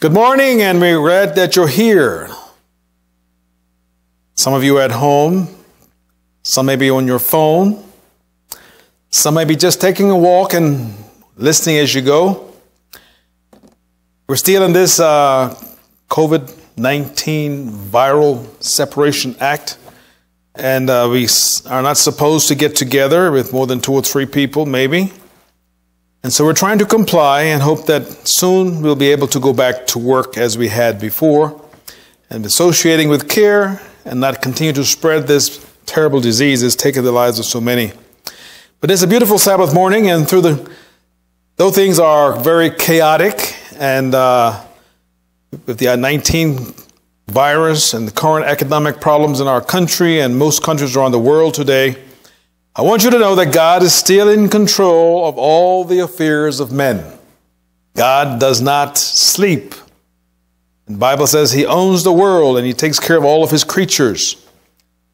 Good morning, and we're glad that you're here. Some of you at home, some may be on your phone, some may be just taking a walk and listening as you go. We're still in this uh, COVID 19 Viral Separation Act, and uh, we are not supposed to get together with more than two or three people, maybe. And so we're trying to comply and hope that soon we'll be able to go back to work as we had before and associating with care and not continue to spread this terrible disease that's taken the lives of so many. But it's a beautiful Sabbath morning, and through the though things are very chaotic and uh, with the 19 virus and the current economic problems in our country and most countries around the world today, I want you to know that God is still in control of all the affairs of men. God does not sleep. The Bible says he owns the world and he takes care of all of his creatures.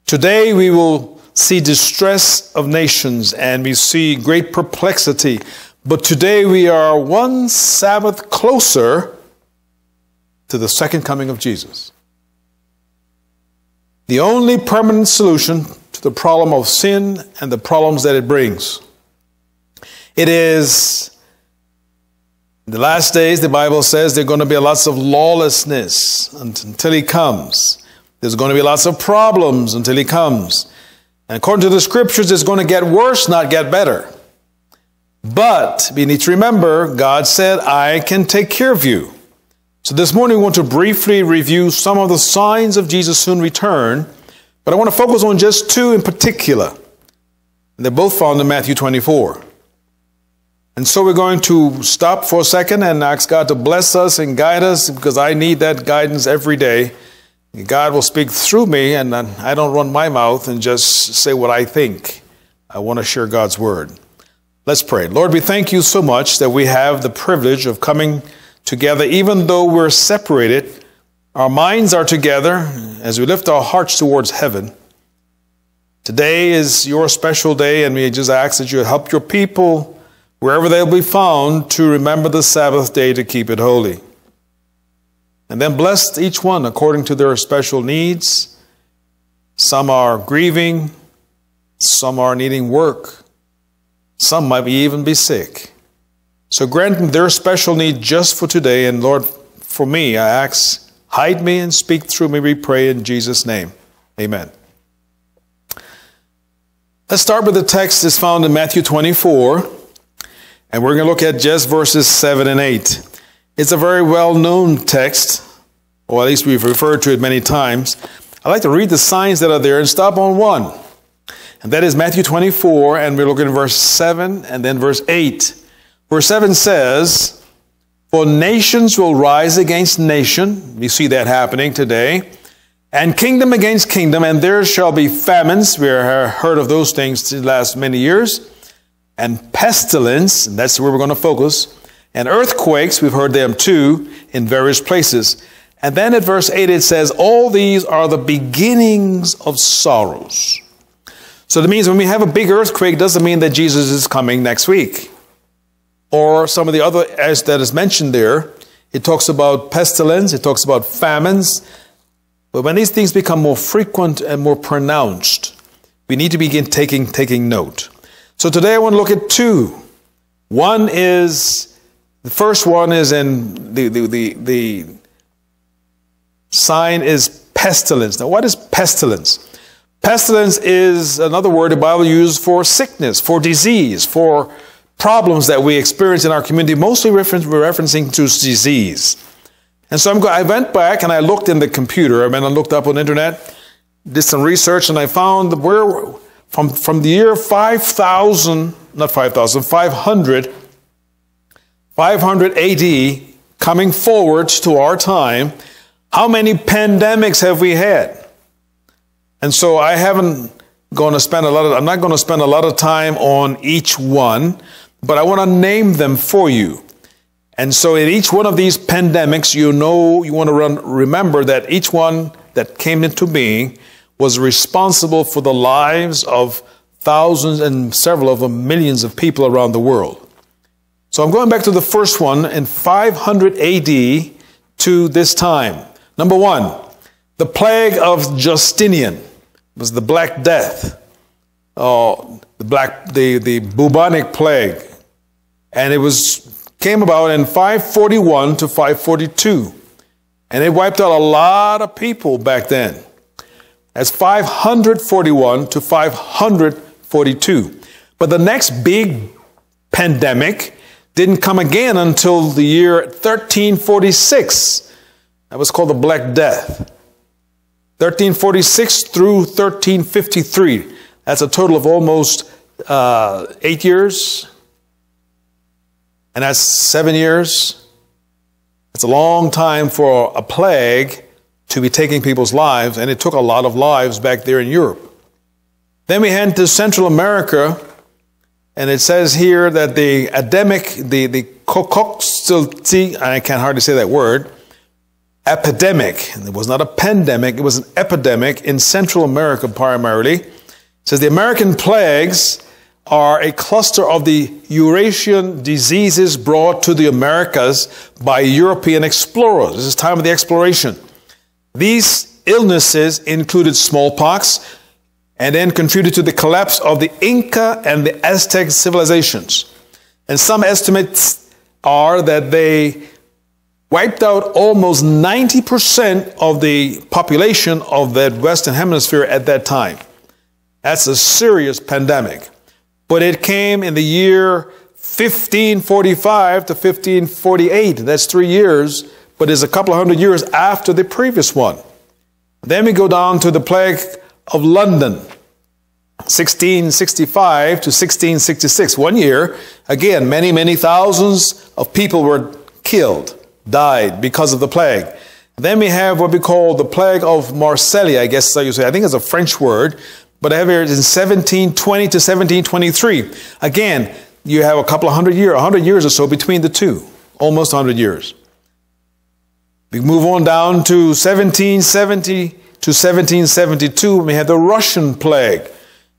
Today we will see distress of nations and we see great perplexity. But today we are one Sabbath closer to the second coming of Jesus. The only permanent solution to the problem of sin and the problems that it brings. It is the last days, the Bible says there are going to be lots of lawlessness until He comes. There's going to be lots of problems until He comes. And according to the scriptures, it's going to get worse, not get better. But we need to remember, God said, I can take care of you. So this morning, we want to briefly review some of the signs of Jesus' soon return but I want to focus on just two in particular. They're both found in Matthew 24. And so we're going to stop for a second and ask God to bless us and guide us because I need that guidance every day. God will speak through me, and I don't run my mouth and just say what I think. I want to share God's word. Let's pray. Lord, we thank you so much that we have the privilege of coming together, even though we're separated our minds are together as we lift our hearts towards heaven. Today is your special day, and we just ask that you help your people, wherever they'll be found, to remember the Sabbath day to keep it holy. And then bless each one according to their special needs. Some are grieving, some are needing work, some might even be sick. So grant them their special need just for today, and Lord, for me, I ask Hide me and speak through me, we pray in Jesus' name. Amen. Let's start with the text that's found in Matthew 24, and we're going to look at just verses 7 and 8. It's a very well known text, or at least we've referred to it many times. I'd like to read the signs that are there and stop on one. And that is Matthew 24, and we're looking at verse 7 and then verse 8. Verse 7 says, for nations will rise against nation. We see that happening today. And kingdom against kingdom, and there shall be famines. We have heard of those things the last many years. And pestilence, and that's where we're going to focus. And earthquakes, we've heard them too, in various places. And then at verse 8 it says, All these are the beginnings of sorrows. So that means when we have a big earthquake, doesn't mean that Jesus is coming next week or some of the other as that is mentioned there. It talks about pestilence, it talks about famines. But when these things become more frequent and more pronounced, we need to begin taking, taking note. So today I want to look at two. One is, the first one is in the, the, the, the sign is pestilence. Now, what is pestilence? Pestilence is another word the Bible uses for sickness, for disease, for problems that we experience in our community, mostly refer- referencing to disease. And so go- i went back and I looked in the computer. I mean, I looked up on the internet, did some research, and I found where from, from the year 5000, not 5000, 500, 500 AD, coming forward to our time, how many pandemics have we had? And so I haven't going to spend a lot of, I'm not going to spend a lot of time on each one but I want to name them for you. And so in each one of these pandemics, you know, you want to run, remember that each one that came into being was responsible for the lives of thousands and several of them millions of people around the world. So I'm going back to the first one in 500 AD to this time. Number one, the plague of Justinian was the Black Death, uh, the black, the, the bubonic plague, and it was came about in 541 to 542, and it wiped out a lot of people back then. That's 541 to 542. But the next big pandemic didn't come again until the year 1346. That was called the Black Death. 1346 through 1353. That's a total of almost uh, eight years. And that's seven years. It's a long time for a plague to be taking people's lives, and it took a lot of lives back there in Europe. Then we head to Central America, and it says here that the epidemic, the, the cocoxilti, I can't hardly say that word, epidemic, it was not a pandemic, it was an epidemic in Central America primarily. Says the American plagues are a cluster of the Eurasian diseases brought to the Americas by European explorers. This is time of the exploration. These illnesses included smallpox and then contributed to the collapse of the Inca and the Aztec civilizations. And some estimates are that they wiped out almost 90% of the population of that Western Hemisphere at that time. That's a serious pandemic. But it came in the year 1545 to 1548. That's three years, but it's a couple of hundred years after the previous one. Then we go down to the plague of London, 1665 to 1666. One year, again, many, many thousands of people were killed, died because of the plague. Then we have what we call the plague of Marseille, I guess so you say. I think it's a French word, but I have here in 1720 to 1723. Again, you have a couple of hundred years, a hundred years or so between the two, almost hundred years. We move on down to 1770 to 1772. We have the Russian plague.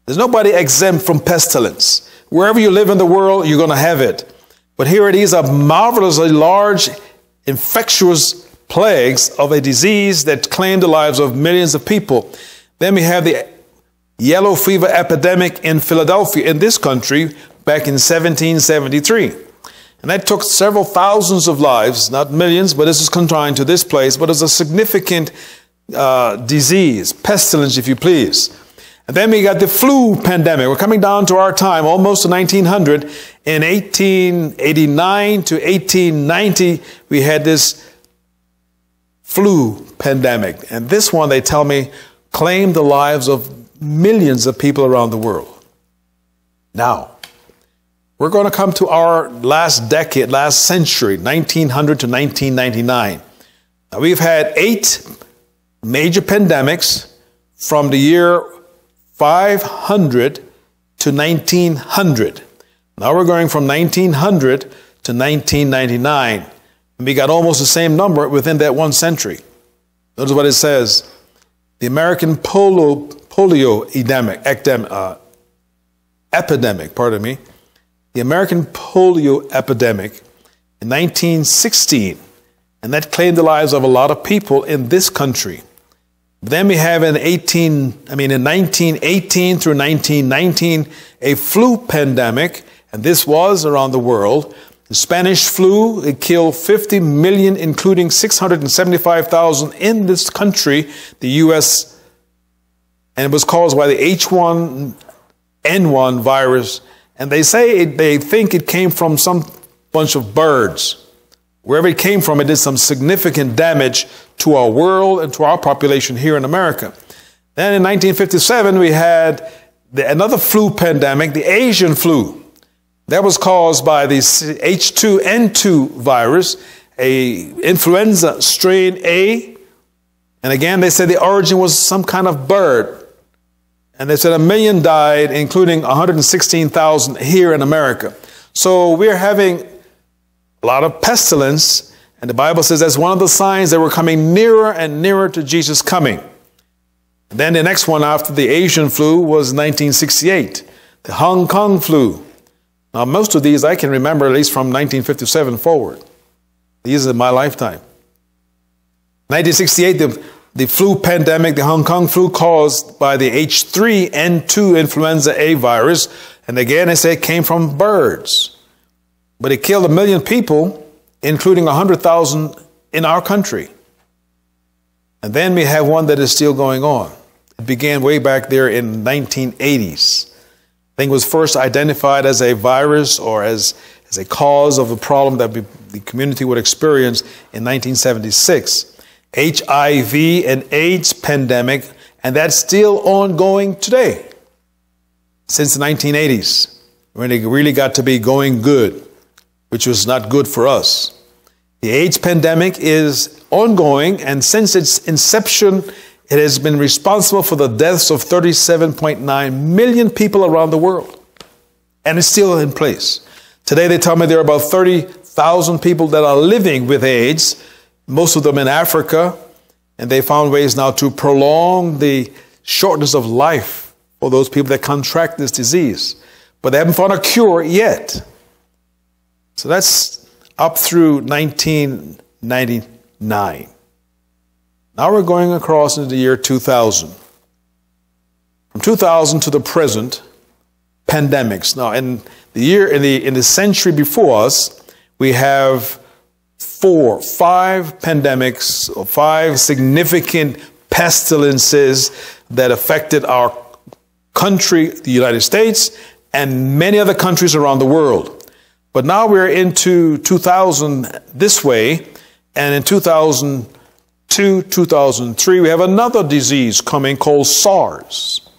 There's nobody exempt from pestilence. Wherever you live in the world, you're going to have it. But here it is a marvelously large, infectious plagues of a disease that claimed the lives of millions of people. Then we have the yellow fever epidemic in Philadelphia, in this country, back in 1773. And that took several thousands of lives, not millions, but this is confined to this place, but it's a significant uh, disease, pestilence, if you please. And then we got the flu pandemic. We're coming down to our time, almost to 1900. In 1889 to 1890, we had this flu pandemic. And this one, they tell me, claimed the lives of millions of people around the world. Now, we're going to come to our last decade, last century, 1900 to 1999. Now, we've had eight major pandemics from the year 500 to 1900. Now we're going from 1900 to 1999. And we got almost the same number within that one century. Notice what it says. The American polio, polio epidemic, uh, epidemic, pardon me, the American polio epidemic in 1916, and that claimed the lives of a lot of people in this country. Then we have in 18, I mean in 1918 through 1919, a flu pandemic, and this was around the world. The Spanish flu, it killed 50 million, including 675,000 in this country, the U.S., and it was caused by the H1N1 virus and they say it, they think it came from some bunch of birds. Wherever it came from, it did some significant damage to our world and to our population here in America. Then in 1957, we had the, another flu pandemic, the Asian flu. That was caused by the H2N2 virus, a influenza strain A. And again, they said the origin was some kind of bird. And they said a million died, including 116,000 here in America. So we're having a lot of pestilence. And the Bible says that's one of the signs that we're coming nearer and nearer to Jesus coming. And then the next one after the Asian flu was 1968, the Hong Kong flu. Now, most of these I can remember at least from 1957 forward. These are my lifetime. 1968, the, the flu pandemic, the Hong Kong flu caused by the H3N2 influenza A virus, and again, they say it came from birds. But it killed a million people, including 100,000 in our country. And then we have one that is still going on. It began way back there in 1980s. I think it was first identified as a virus or as, as a cause of a problem that we, the community would experience in 1976. HIV and AIDS pandemic, and that's still ongoing today since the 1980s when it really got to be going good, which was not good for us. The AIDS pandemic is ongoing, and since its inception, it has been responsible for the deaths of 37.9 million people around the world. And it's still in place. Today, they tell me there are about 30,000 people that are living with AIDS, most of them in Africa, and they found ways now to prolong the shortness of life for those people that contract this disease. But they haven't found a cure yet. So that's up through 1999. Now we're going across into the year 2000. From 2000 to the present, pandemics. Now, in the year, in the, in the century before us, we have four, five pandemics, five significant pestilences that affected our country, the United States, and many other countries around the world. But now we're into 2000 this way, and in 2002, 2003, we have another disease coming called SARS,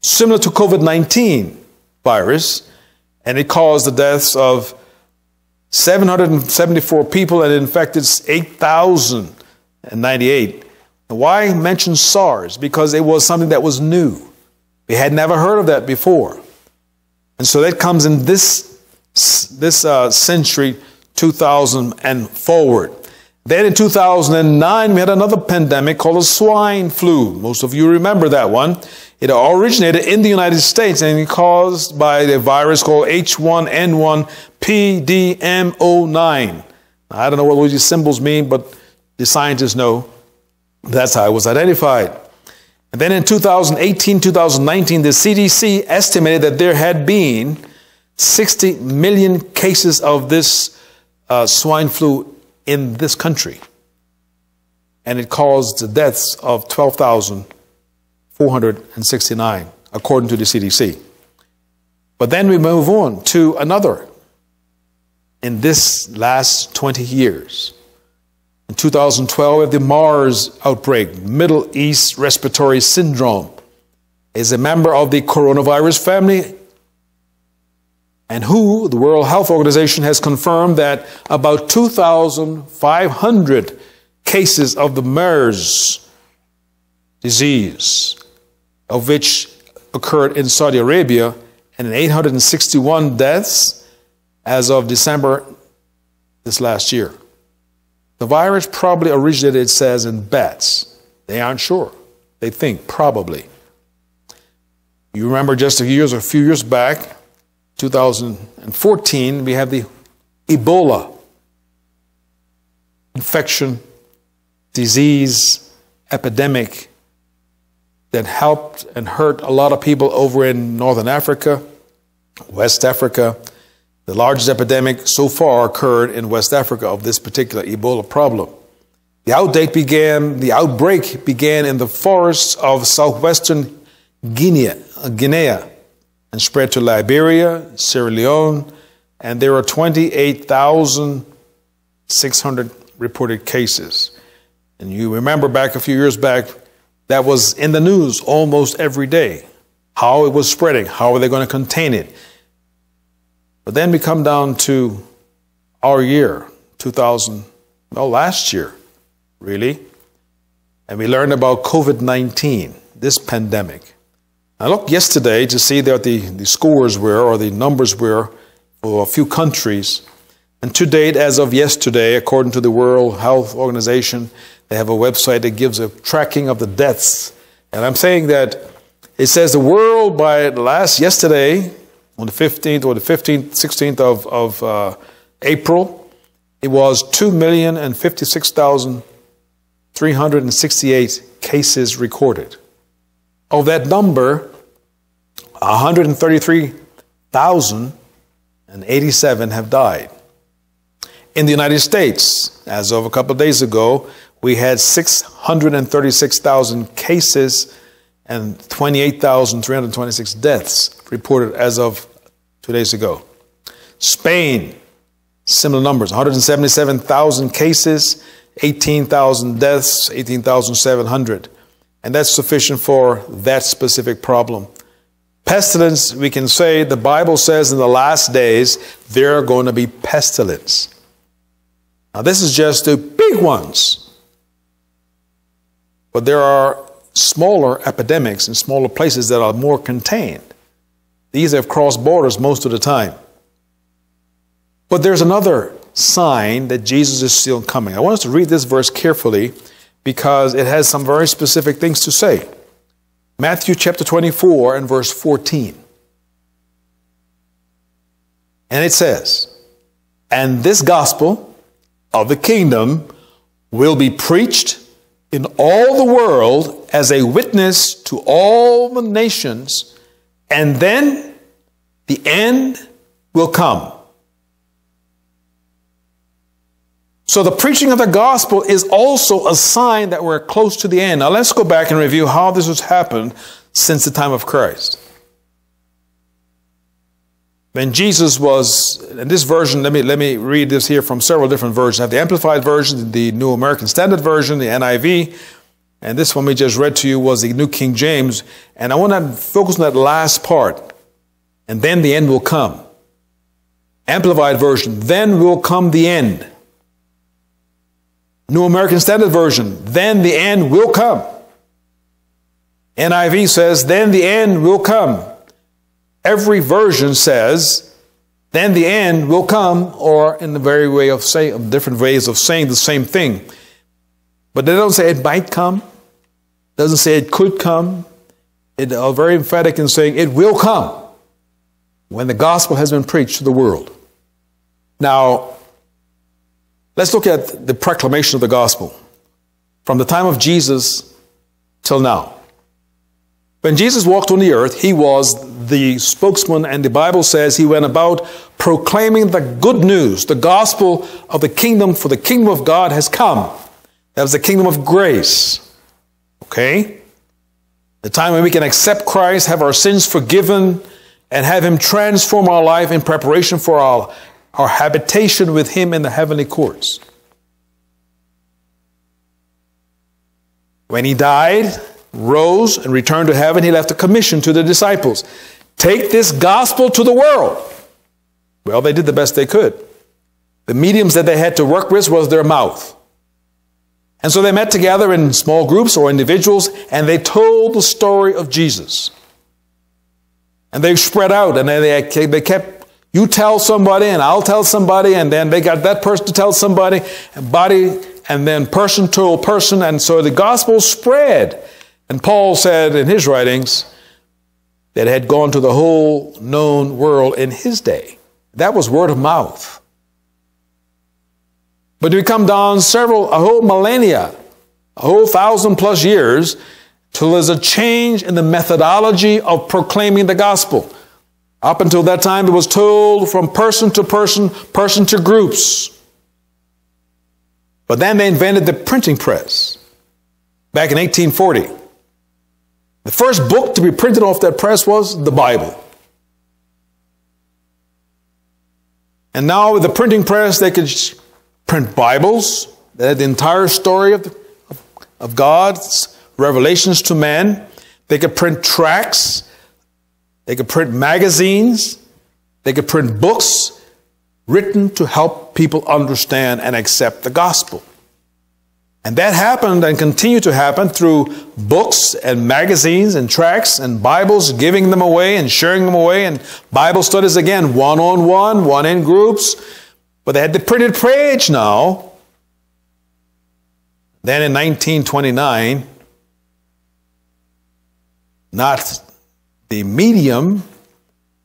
similar to COVID 19 virus, and it caused the deaths of 774 people and infected 8,098. Why mention SARS? Because it was something that was new. We had never heard of that before. And so that comes in this this uh, century, 2000 and forward. Then in 2009, we had another pandemic called the swine flu. Most of you remember that one. It originated in the United States and caused by the virus called H1N1 PDM09. I don't know what these symbols mean, but the scientists know that's how it was identified. And then in 2018, 2019, the CDC estimated that there had been 60 million cases of this uh, swine flu in this country. And it caused the deaths of 12,469, according to the CDC. But then we move on to another in this last 20 years. In 2012, the MERS outbreak, Middle East Respiratory Syndrome, is a member of the coronavirus family and WHO, the World Health Organization, has confirmed that about 2,500 cases of the MERS disease, of which occurred in Saudi Arabia, and 861 deaths as of December this last year. The virus probably originated, it says, in bats. They aren't sure. They think probably. You remember just a, few years, a few years back, 2014, we have the Ebola infection, disease, epidemic that helped and hurt a lot of people over in Northern Africa, West Africa. The largest epidemic so far occurred in West Africa of this particular Ebola problem. The outbreak began, the outbreak began in the forests of southwestern Guinea, Guinea and spread to Liberia, Sierra Leone, and there are 28,600 reported cases. And you remember back a few years back, that was in the news almost every day. How it was spreading, how are they going to contain it? But then we come down to our year, 2000, well, last year, really. And we learned about COVID 19, this pandemic. I looked yesterday to see that the, the scores were, or the numbers were, for a few countries. And to date, as of yesterday, according to the World Health Organization, they have a website that gives a tracking of the deaths. And I'm saying that it says the world by last yesterday, on the 15th or the 15th, 16th of, of uh, April, it was 2,056,000 368 cases recorded. Of that number, 133,087 have died. In the United States, as of a couple of days ago, we had 636,000 cases and 28,326 deaths reported as of two days ago. Spain, similar numbers 177,000 cases, 18,000 deaths, 18,700. And that's sufficient for that specific problem. Pestilence, we can say, the Bible says in the last days, there are going to be pestilence. Now, this is just the big ones. But there are smaller epidemics in smaller places that are more contained. These have crossed borders most of the time. But there's another sign that Jesus is still coming. I want us to read this verse carefully because it has some very specific things to say. Matthew chapter 24 and verse 14. And it says, And this gospel of the kingdom will be preached in all the world as a witness to all the nations, and then the end will come. So the preaching of the gospel is also a sign that we're close to the end. Now let's go back and review how this has happened since the time of Christ. When Jesus was, in this version, let me, let me read this here from several different versions. I have the Amplified Version, the New American Standard Version, the NIV, and this one we just read to you was the New King James. And I want to focus on that last part. And then the end will come. Amplified Version, then will come the end. New American Standard Version, then the end will come. NIV says, then the end will come every version says, then the end will come, or in the very way of saying, different ways of saying the same thing. But they don't say it might come, doesn't say it could come. It are very emphatic in saying it will come when the gospel has been preached to the world. Now, let's look at the proclamation of the gospel from the time of Jesus till now. When Jesus walked on the earth, he was the spokesman, and the Bible says he went about proclaiming the good news, the gospel of the kingdom, for the kingdom of God has come. That was the kingdom of grace. Okay? The time when we can accept Christ, have our sins forgiven, and have him transform our life in preparation for our, our habitation with him in the heavenly courts. When he died, rose and returned to heaven, he left a commission to the disciples take this gospel to the world. Well, they did the best they could. The mediums that they had to work with was their mouth. And so they met together in small groups or individuals and they told the story of Jesus. And they spread out and they, they kept, you tell somebody and I'll tell somebody and then they got that person to tell somebody and body and then person told person. And so the gospel spread. And Paul said in his writings that had gone to the whole known world in his day. That was word of mouth. But we come down several, a whole millennia, a whole thousand plus years, till there's a change in the methodology of proclaiming the gospel. Up until that time, it was told from person to person, person to groups. But then they invented the printing press back in 1840. The first book to be printed off that press was the Bible. And now with the printing press, they could print Bibles that had the entire story of, the, of God's revelations to man. They could print tracts. They could print magazines. They could print books written to help people understand and accept the gospel. And that happened and continued to happen through books and magazines and tracts and Bibles, giving them away and sharing them away, and Bible studies again, one on one, one in groups. But they had the printed page now. Then in 1929, not the medium,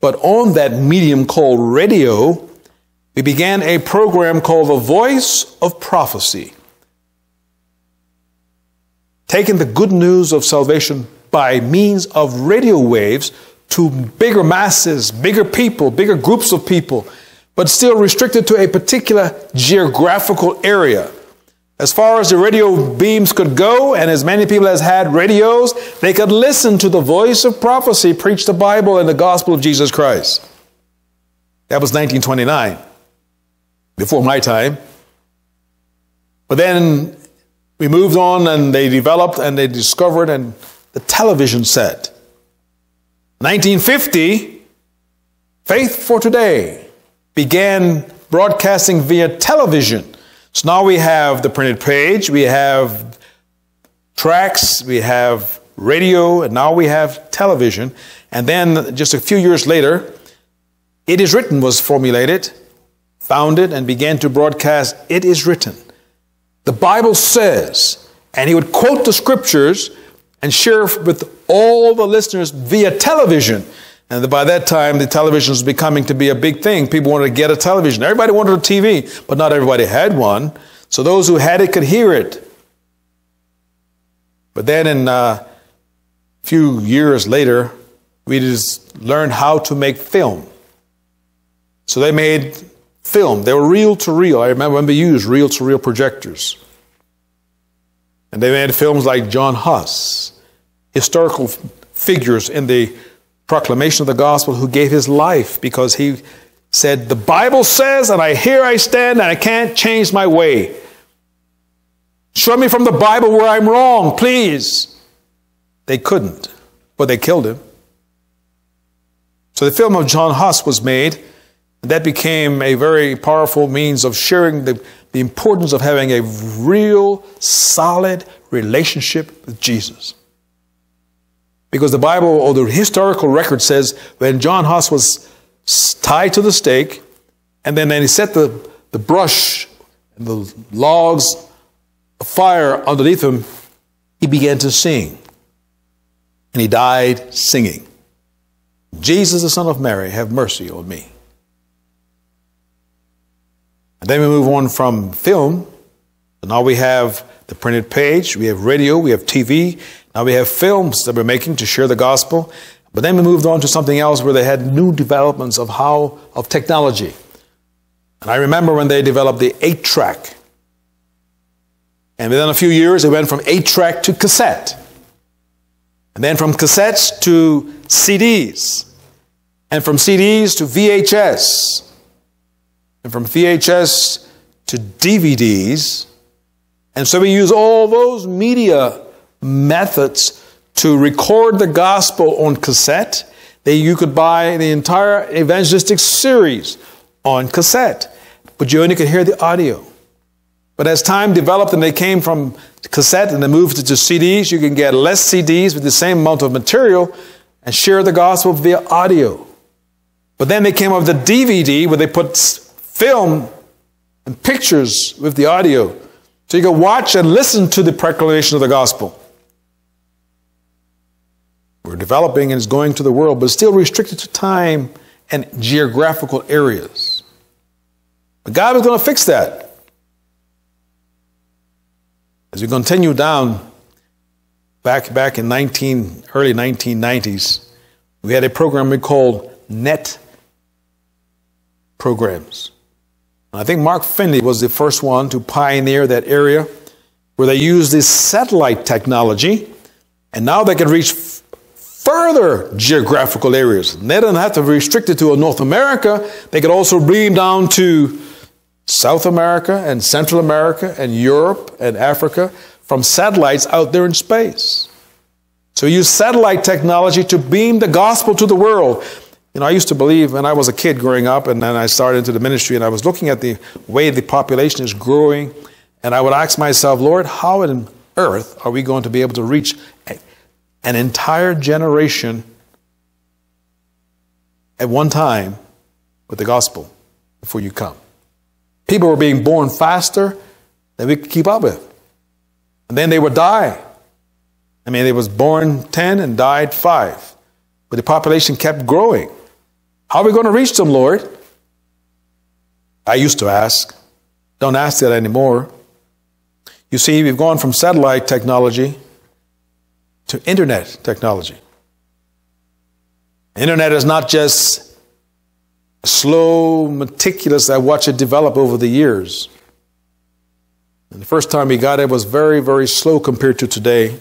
but on that medium called radio, we began a program called The Voice of Prophecy. Taking the good news of salvation by means of radio waves to bigger masses, bigger people, bigger groups of people, but still restricted to a particular geographical area. As far as the radio beams could go, and as many people as had radios, they could listen to the voice of prophecy preach the Bible and the gospel of Jesus Christ. That was 1929, before my time. But then we moved on and they developed and they discovered and the television set. 1950, Faith for Today began broadcasting via television. So now we have the printed page, we have tracks, we have radio, and now we have television. And then just a few years later, It Is Written was formulated, founded, and began to broadcast It Is Written. The Bible says, and he would quote the scriptures and share with all the listeners via television. And by that time, the television was becoming to be a big thing. People wanted to get a television. Everybody wanted a TV, but not everybody had one. So those who had it could hear it. But then, in uh, a few years later, we just learned how to make film. So they made film. They were reel to reel. I remember when we used reel to reel projectors. And they made films like John Huss, historical figures in the proclamation of the gospel who gave his life because he said, The Bible says, and I here I stand, and I can't change my way. Show me from the Bible where I'm wrong, please. They couldn't, but they killed him. So the film of John Huss was made, and that became a very powerful means of sharing the, the importance of having a real, solid relationship with Jesus. Because the Bible or the historical record says when John Huss was tied to the stake, and then, then he set the, the brush and the logs fire underneath him, he began to sing. And he died singing. Jesus, the Son of Mary, have mercy on me. And then we move on from film. Now we have the printed page, we have radio, we have TV, now we have films that we're making to share the gospel. But then we moved on to something else where they had new developments of how, of technology. And I remember when they developed the eight track. And within a few years, it went from eight track to cassette. And then from cassettes to CDs. And from CDs to VHS. And from VHS to DVDs. And so we use all those media methods to record the gospel on cassette. That you could buy the entire evangelistic series on cassette, but you only could hear the audio. But as time developed and they came from cassette and they moved to CDs, you can get less CDs with the same amount of material and share the gospel via audio. But then they came up with the DVD where they put film and pictures with the audio. So you can watch and listen to the proclamation of the gospel. We're developing and is going to the world, but still restricted to time and geographical areas. But God is going to fix that. As we continue down, back back in 19, early 1990s, we had a program we called Net Programs. And I think Mark Finley was the first one to pioneer that area where they used this satellite technology, and now they can reach further geographical areas. They don't have to be restricted to North America. They could also beam down to South America and Central America and Europe and Africa from satellites out there in space. So use satellite technology to beam the gospel to the world. You know, I used to believe when I was a kid growing up, and then I started into the ministry, and I was looking at the way the population is growing, and I would ask myself, Lord, how on earth are we going to be able to reach an entire generation at one time with the gospel before you come. People were being born faster than we could keep up with. And then they would die. I mean, they was born 10 and died 5. But the population kept growing. How are we going to reach them, Lord? I used to ask. Don't ask that anymore. You see, we've gone from satellite technology to internet technology. Internet is not just slow, meticulous. I watch it develop over the years. And the first time we got it was very, very slow compared to today.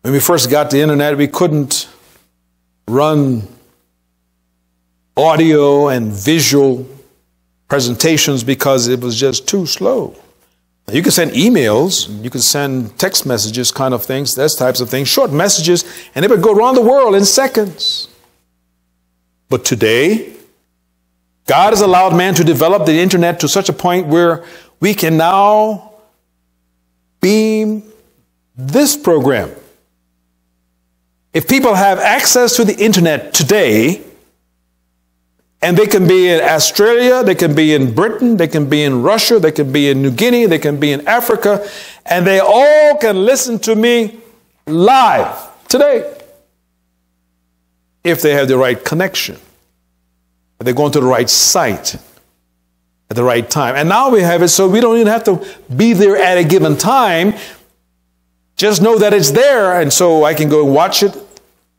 When we first got the internet, we couldn't run audio and visual presentations because it was just too slow. You can send emails, you can send text messages, kind of things, those types of things, short messages, and it would go around the world in seconds. But today, God has allowed man to develop the internet to such a point where we can now beam this program. If people have access to the internet today, and they can be in Australia, they can be in Britain, they can be in Russia, they can be in New Guinea, they can be in Africa, and they all can listen to me live today if they have the right connection. If they're going to the right site at the right time. And now we have it so we don't even have to be there at a given time. Just know that it's there, and so I can go and watch it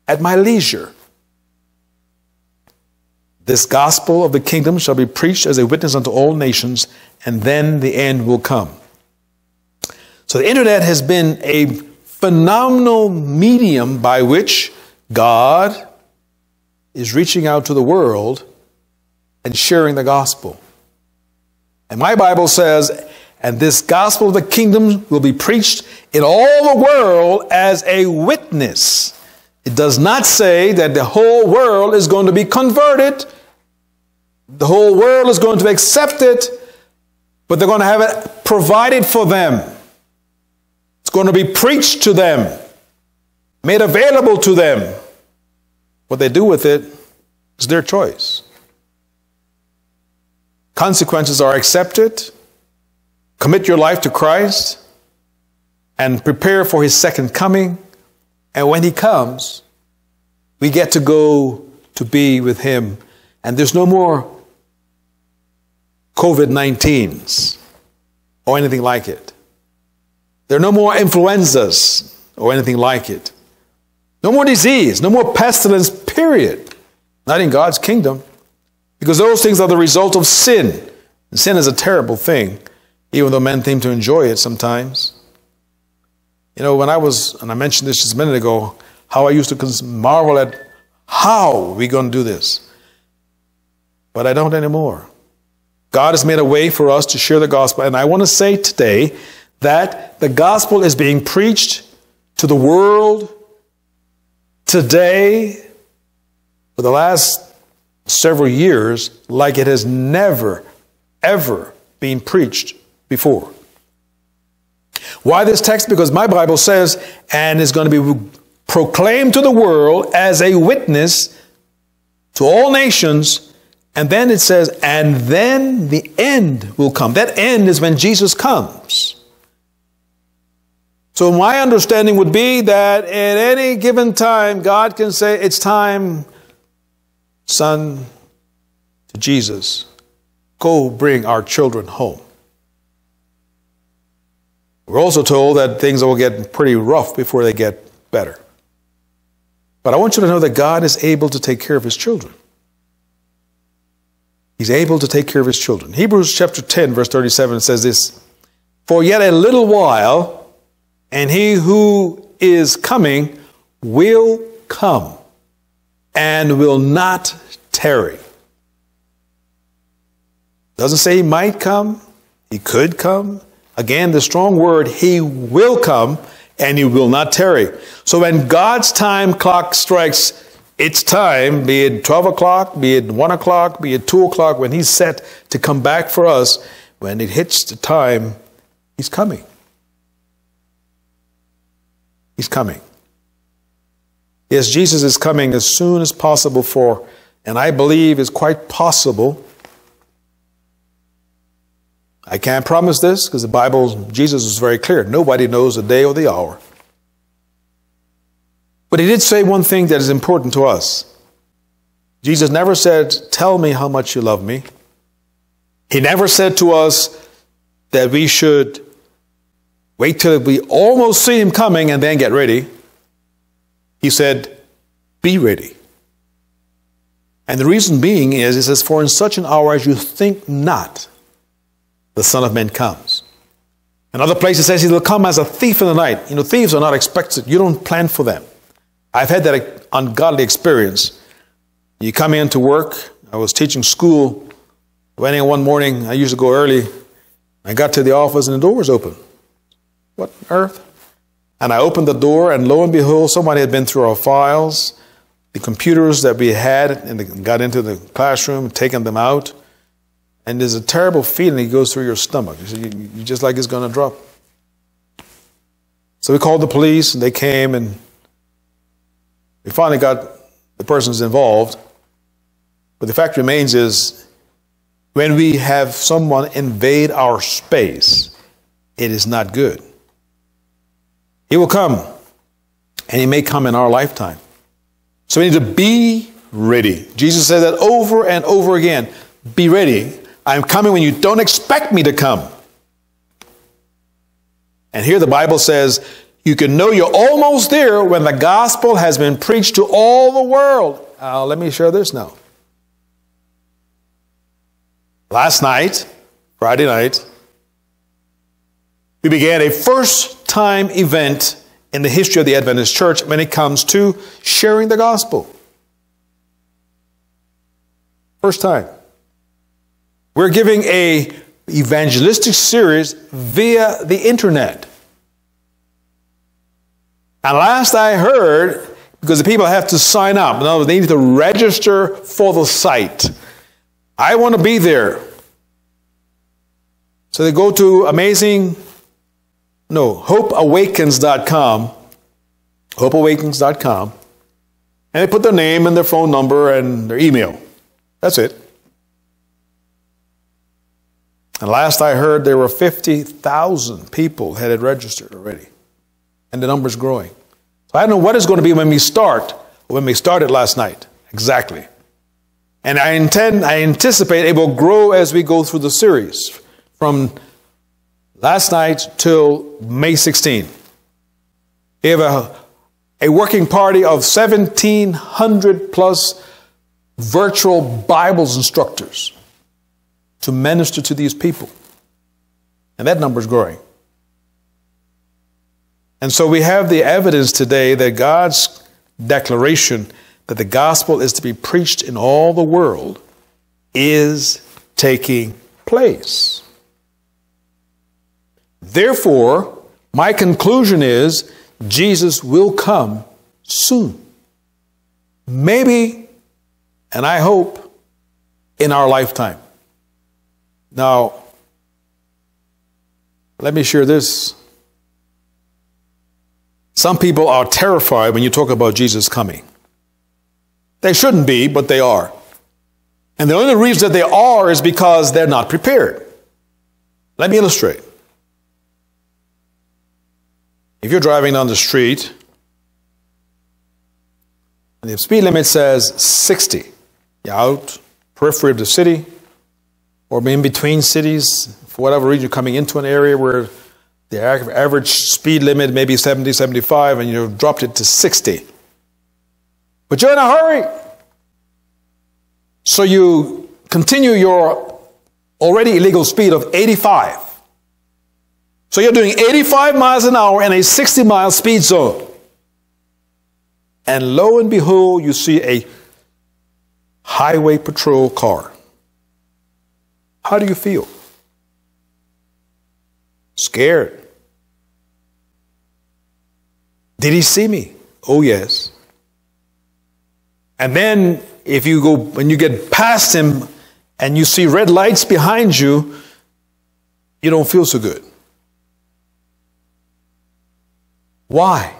at my leisure. This gospel of the kingdom shall be preached as a witness unto all nations, and then the end will come. So the internet has been a phenomenal medium by which God is reaching out to the world and sharing the gospel. And my Bible says, and this gospel of the kingdom will be preached in all the world as a witness. It does not say that the whole world is going to be converted the whole world is going to accept it, but they're going to have it provided for them. It's going to be preached to them, made available to them. What they do with it is their choice. Consequences are accepted. Commit your life to Christ and prepare for his second coming. And when he comes, we get to go to be with him. And there's no more COVID 19s or anything like it. There are no more influenzas or anything like it. No more disease, no more pestilence, period. Not in God's kingdom. Because those things are the result of sin. And sin is a terrible thing, even though men seem to enjoy it sometimes. You know, when I was, and I mentioned this just a minute ago, how I used to marvel at how we're we going to do this. But I don't anymore. God has made a way for us to share the gospel. And I want to say today that the gospel is being preached to the world today for the last several years like it has never, ever been preached before. Why this text? Because my Bible says, and is going to be proclaimed to the world as a witness to all nations and then it says, and then the end will come. That end is when Jesus comes. So my understanding would be that at any given time, God can say, it's time, son, to Jesus. Go bring our children home. We're also told that things will get pretty rough before they get better. But I want you to know that God is able to take care of his children. He's able to take care of his children. Hebrews chapter 10, verse 37 says this For yet a little while, and he who is coming will come and will not tarry. Doesn't say he might come, he could come. Again, the strong word, he will come and he will not tarry. So when God's time clock strikes it's time, be it 12 o'clock, be it 1 o'clock, be it 2 o'clock, when He's set to come back for us, when it hits the time, He's coming. He's coming. Yes, Jesus is coming as soon as possible for, and I believe is quite possible. I can't promise this because the Bible, Jesus is very clear. Nobody knows the day or the hour. But he did say one thing that is important to us. Jesus never said, Tell me how much you love me. He never said to us that we should Wait till we almost see him coming and then get ready. He said, Be ready. And the reason being is, he says, For in such an hour as you think not, the Son of Man comes. In other places, it says he'll come as a thief in the night. You know, thieves are not expected, you don't plan for them. I've had that ungodly experience. You come in to work. I was teaching school. Went in one morning. I used to go early. I got to the office and the door was open. What earth? And I opened the door, and lo and behold, somebody had been through our files, the computers that we had, and got into the classroom, taken them out. And there's a terrible feeling that goes through your stomach. You, you just like it's going to drop. So we called the police, and they came, and we finally got the persons involved. But the fact remains is when we have someone invade our space, it is not good. He will come, and he may come in our lifetime. So we need to be ready. Jesus said that over and over again be ready. I'm coming when you don't expect me to come. And here the Bible says you can know you're almost there when the gospel has been preached to all the world. Uh, let me share this now. Last night, Friday night, we began a first time event in the history of the Adventist Church when it comes to sharing the gospel. First time. We're giving a evangelistic series via the internet. And last I heard, because the people have to sign up, in other words, they need to register for the site. I want to be there. So they go to amazing no, hopeawakens.com, hopeawakens.com, and they put their name and their phone number and their email. That's it. And last I heard, there were 50,000 people had registered already, and the number's growing. So I don't know what it's going to be when we start, when we started last night, exactly. And I intend, I anticipate it will grow as we go through the series from last night till May 16. We have a, a working party of 1,700 plus virtual Bibles instructors to minister to these people. And that number is growing. And so we have the evidence today that God's declaration that the gospel is to be preached in all the world is taking place. Therefore, my conclusion is Jesus will come soon. Maybe, and I hope, in our lifetime. Now, let me share this. Some people are terrified when you talk about Jesus coming. They shouldn't be, but they are. And the only reason that they are is because they're not prepared. Let me illustrate. If you're driving down the street and the speed limit says 60, you're out periphery of the city or in between cities, for whatever reason, you're coming into an area where the average speed limit may be 70, 75, and you've dropped it to 60. But you're in a hurry. So you continue your already illegal speed of 85. So you're doing 85 miles an hour in a 60 mile speed zone. And lo and behold, you see a highway patrol car. How do you feel? Scared. Did he see me? Oh, yes. And then, if you go, when you get past him and you see red lights behind you, you don't feel so good. Why?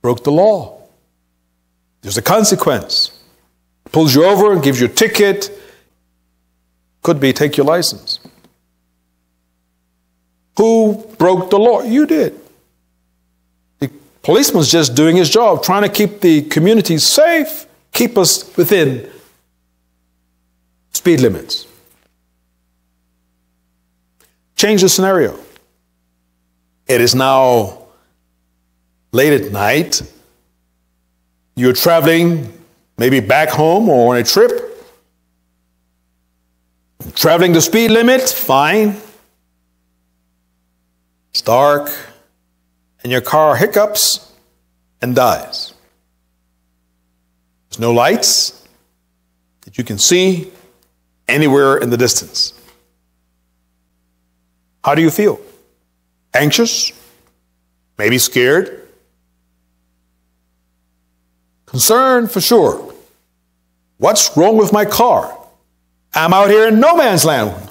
Broke the law. There's a consequence. Pulls you over, gives you a ticket. Could be take your license. Who broke the law? You did. Policeman's just doing his job, trying to keep the community safe, keep us within speed limits. Change the scenario. It is now late at night. You're traveling maybe back home or on a trip. Traveling the speed limit, fine. It's dark, and your car hiccups and dies. There's no lights that you can see anywhere in the distance. How do you feel? Anxious? Maybe scared? Concerned for sure. What's wrong with my car? I'm out here in no man's land.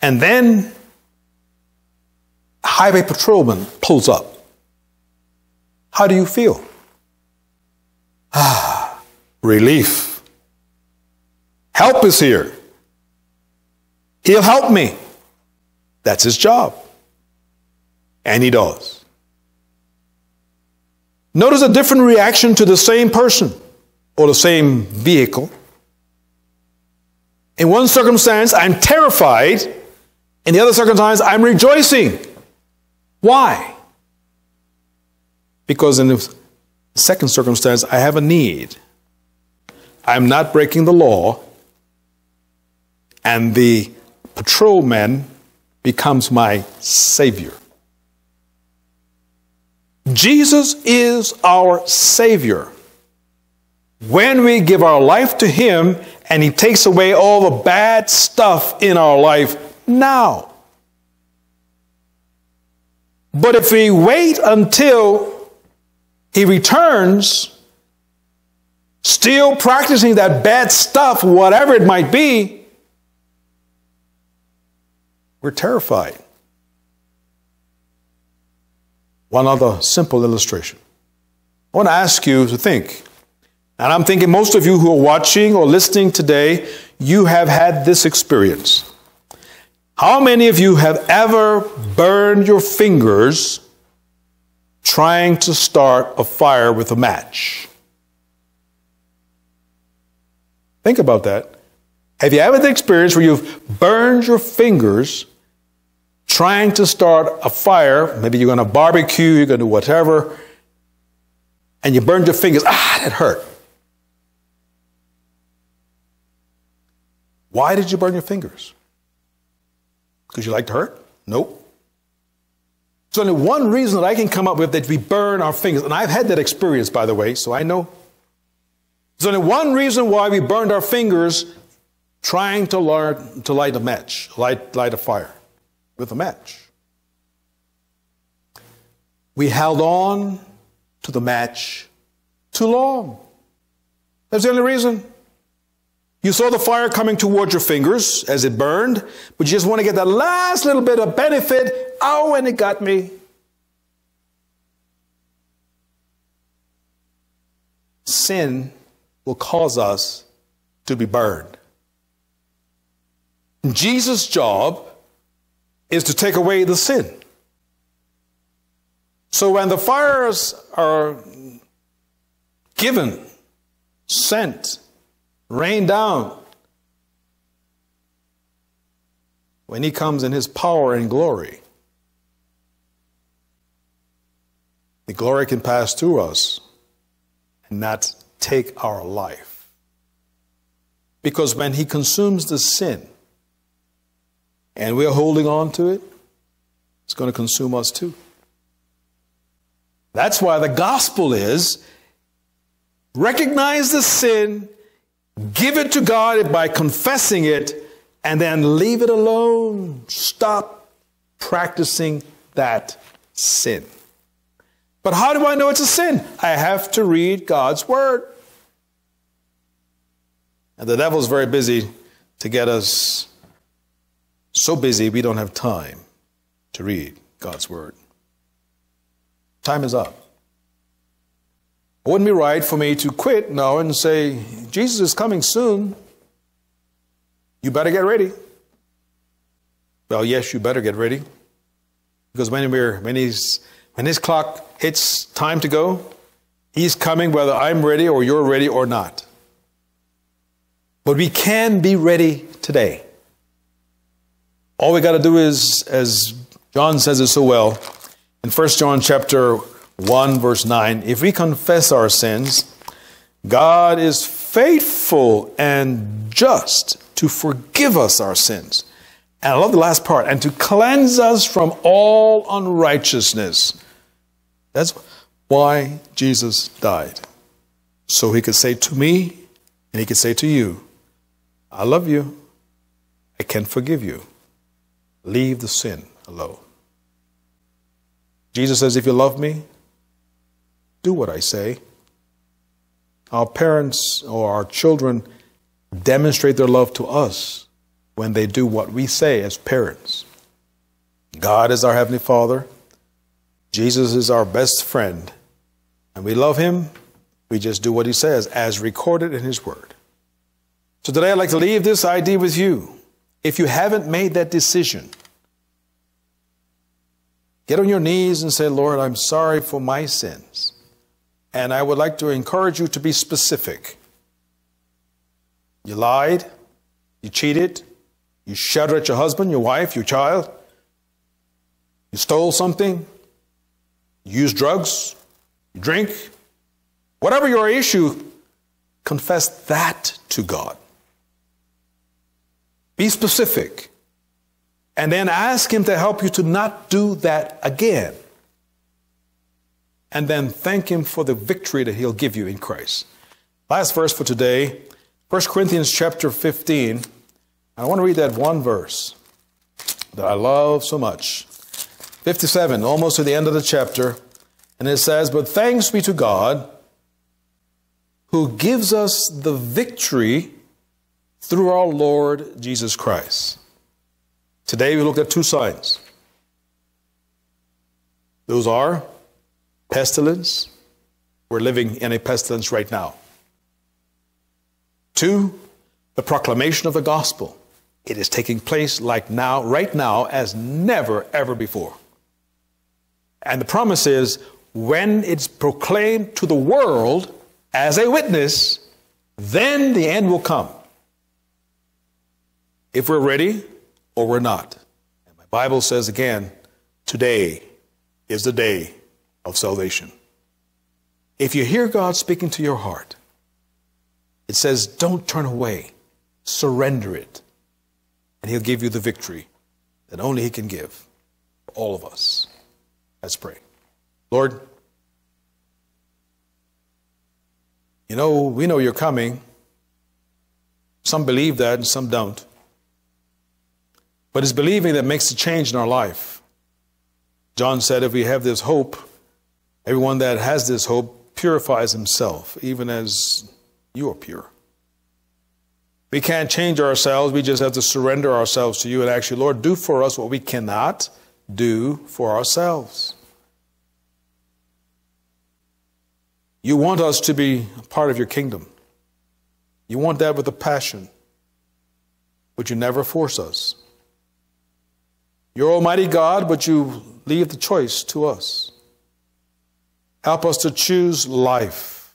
And then highway patrolman pulls up. How do you feel? Ah, relief. Help is here. He'll help me. That's his job. And he does. Notice a different reaction to the same person or the same vehicle. In one circumstance, I'm terrified. In the other circumstance, I'm rejoicing. Why? Because in the second circumstance, I have a need. I'm not breaking the law, and the patrolman becomes my savior. Jesus is our savior. When we give our life to him and he takes away all the bad stuff in our life now. But if we wait until he returns, still practicing that bad stuff, whatever it might be, we're terrified. One other simple illustration. I want to ask you to think, and I'm thinking most of you who are watching or listening today, you have had this experience. How many of you have ever burned your fingers trying to start a fire with a match? Think about that. Have you ever had the experience where you've burned your fingers trying to start a fire. Maybe you're going to barbecue, you're going to do whatever, and you burned your fingers. Ah, that hurt. Why did you burn your fingers? Because you like to hurt? Nope. There's only one reason that I can come up with that we burn our fingers. And I've had that experience, by the way, so I know. There's only one reason why we burned our fingers trying to learn to light a match, light, light a fire with a match. We held on to the match too long. That's the only reason. You saw the fire coming towards your fingers as it burned, but you just want to get that last little bit of benefit. Oh, and it got me. Sin will cause us to be burned. Jesus' job is to take away the sin. So when the fires are given, sent, rained down, when he comes in his power and glory, the glory can pass through us and not take our life. Because when he consumes the sin, and we're holding on to it, it's going to consume us too. That's why the gospel is recognize the sin, give it to God by confessing it, and then leave it alone. Stop practicing that sin. But how do I know it's a sin? I have to read God's word. And the devil's very busy to get us so busy we don't have time to read God's Word. Time is up. It wouldn't be right for me to quit now and say, Jesus is coming soon. You better get ready. Well, yes, you better get ready. Because when, we're, when, he's, when his clock hits time to go, he's coming whether I'm ready or you're ready or not. But we can be ready today. All we got to do is, as John says it so well in 1 John chapter 1 verse 9, if we confess our sins, God is faithful and just to forgive us our sins. And I love the last part, and to cleanse us from all unrighteousness. That's why Jesus died. So he could say to me, and he could say to you, I love you. I can forgive you. Leave the sin alone. Jesus says, If you love me, do what I say. Our parents or our children demonstrate their love to us when they do what we say as parents. God is our Heavenly Father. Jesus is our best friend. And we love Him. We just do what He says as recorded in His Word. So today I'd like to leave this idea with you. If you haven't made that decision, get on your knees and say, Lord, I'm sorry for my sins. And I would like to encourage you to be specific. You lied, you cheated, you shouted at your husband, your wife, your child, you stole something, you used drugs, you drink, whatever your issue, confess that to God. Be specific. And then ask Him to help you to not do that again. And then thank Him for the victory that He'll give you in Christ. Last verse for today, 1 Corinthians chapter 15. I want to read that one verse that I love so much. 57, almost to the end of the chapter. And it says, But thanks be to God who gives us the victory through our Lord Jesus Christ. Today we looked at two signs. Those are pestilence. We're living in a pestilence right now. Two, the proclamation of the gospel. It is taking place like now, right now, as never, ever before. And the promise is when it's proclaimed to the world as a witness, then the end will come if we're ready or we're not. And my Bible says again, today is the day of salvation. If you hear God speaking to your heart, it says, don't turn away, surrender it, and He'll give you the victory that only He can give all of us. Let's pray. Lord, you know, we know you're coming. Some believe that and some don't. But it's believing that makes a change in our life. John said, if we have this hope, everyone that has this hope purifies himself, even as you are pure. We can't change ourselves. We just have to surrender ourselves to you and actually, Lord, do for us what we cannot do for ourselves. You want us to be part of your kingdom. You want that with a passion, but you never force us. You're Almighty God, but you leave the choice to us. Help us to choose life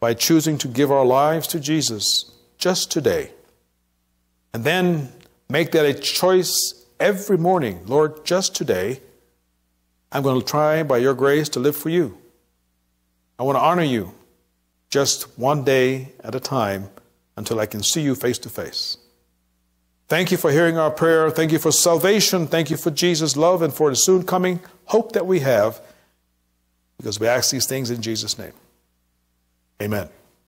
by choosing to give our lives to Jesus just today. And then make that a choice every morning. Lord, just today, I'm going to try by your grace to live for you. I want to honor you just one day at a time until I can see you face to face. Thank you for hearing our prayer. Thank you for salvation. Thank you for Jesus' love and for the soon coming hope that we have because we ask these things in Jesus' name. Amen.